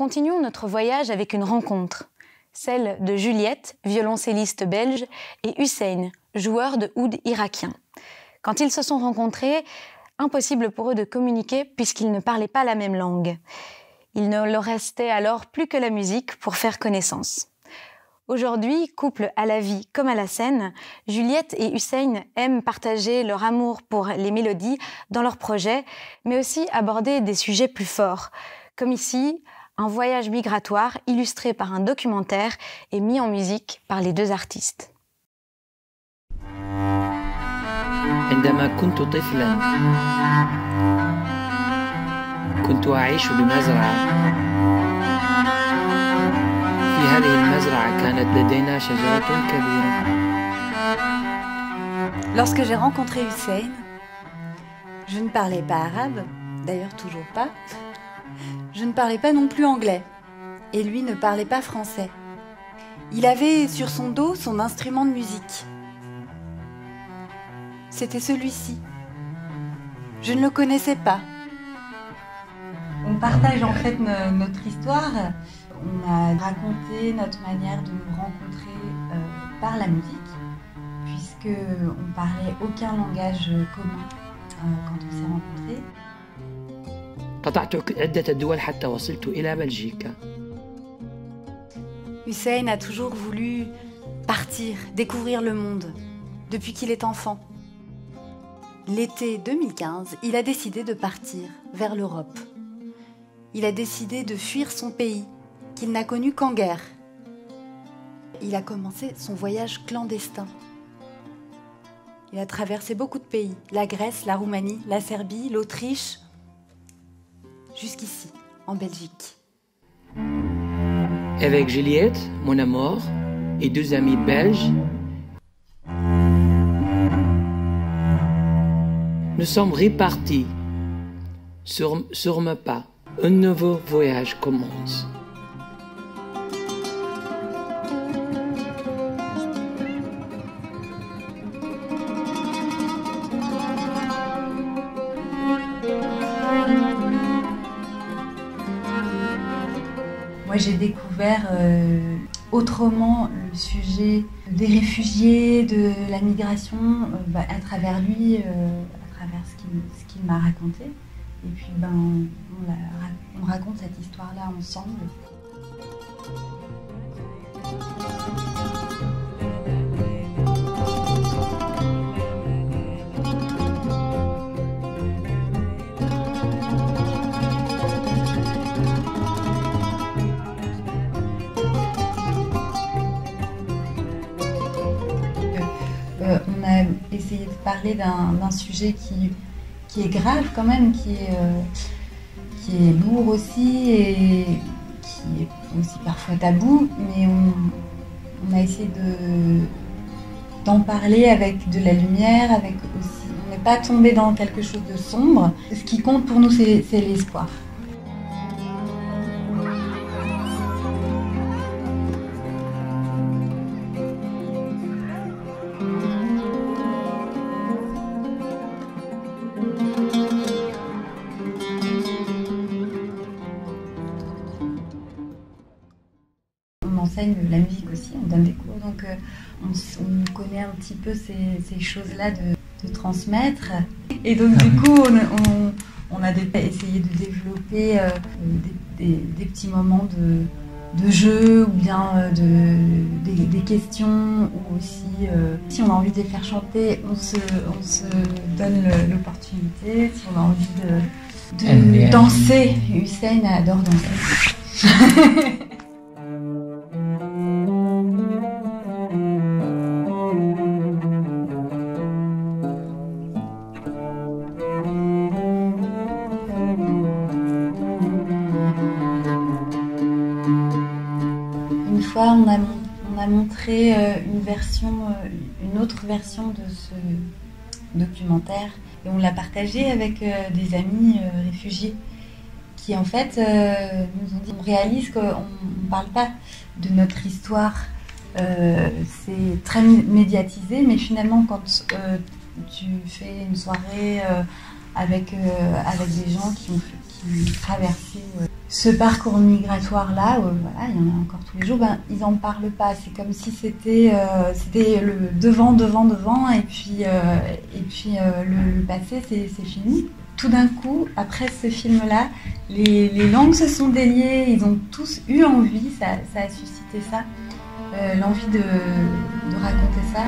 Continuons notre voyage avec une rencontre, celle de Juliette, violoncelliste belge, et Hussein, joueur de oud irakien. Quand ils se sont rencontrés, impossible pour eux de communiquer puisqu'ils ne parlaient pas la même langue. Il ne leur restait alors plus que la musique pour faire connaissance. Aujourd'hui, couple à la vie comme à la scène, Juliette et Hussein aiment partager leur amour pour les mélodies dans leurs projets, mais aussi aborder des sujets plus forts, comme ici un voyage migratoire illustré par un documentaire et mis en musique par les deux artistes. عندما كنت طفلا كنت أعيش بمزرعة في هذه المزرعة كانت لدينا شجرة كبيرة Lorsque j'ai rencontré Hussein, je ne parlais pas arabe, d'ailleurs toujours pas. je ne parlais pas non plus anglais, et lui ne parlait pas français. Il avait sur son dos son instrument de musique c'était celui-ci. Je ne le connaissais pas. On partage en fait notre histoire. On a raconté notre manière de nous rencontrer euh, par la musique, puisque on parlait aucun langage commun euh, quand on s'est rencontrés. Hussein a toujours voulu partir, découvrir le monde, depuis qu'il est enfant. L'été 2015, il a décidé de partir vers l'Europe. Il a décidé de fuir son pays, qu'il n'a connu qu'en guerre. Il a commencé son voyage clandestin. Il a traversé beaucoup de pays, la Grèce, la Roumanie, la Serbie, l'Autriche, jusqu'ici, en Belgique. Avec Juliette, mon amour, et deux amis belges, Nous sommes repartis sur, sur ma pas. Un nouveau voyage commence. Moi, j'ai découvert euh, autrement le sujet des réfugiés, de la migration, euh, bah, à travers lui, euh, travers ce qu'il m'a raconté. Et puis ben, on raconte cette histoire-là ensemble. Essayer de parler d'un sujet qui, qui est grave quand même, qui est, euh, qui est lourd aussi et qui est aussi parfois tabou, mais on, a essayé d'en parler avec de la lumière, avec aussi, on n'est pas tombé dans quelque chose de sombre. Ce qui compte pour nous, c'est l'espoir. La musique aussi, on donne des cours, donc euh, on, connaît un petit peu ces, choses-là de, transmettre. Et donc du coup, on, a essayé de développer euh, des, petits moments de, jeu ou bien euh, de, des, questions ou aussi si on a envie de les faire chanter, on se, on se donne l'opportunité. Si on a envie de, de danser, Hussein adore danser. on a, on a montré euh, une euh, une autre version de ce documentaire et on l'a partagé avec euh, des amis réfugiés qui en fait nous ont dit on réalise qu'on ne parle pas de notre histoire c'est très médiatisé mais finalement quand tu fais une soirée avec, des gens qui ont traversé ce parcours migratoire-là, euh, voilà, il y en a encore tous les jours, ben, ils n'en parlent pas. C'est comme si c'était euh, c'était le devant, devant, devant, et puis, euh, et puis le, passé, c'est fini. Tout d'un coup, après ce film-là, les, langues se sont déliées, ils ont tous eu envie, ça, ça a suscité ça, l'envie de, de raconter ça.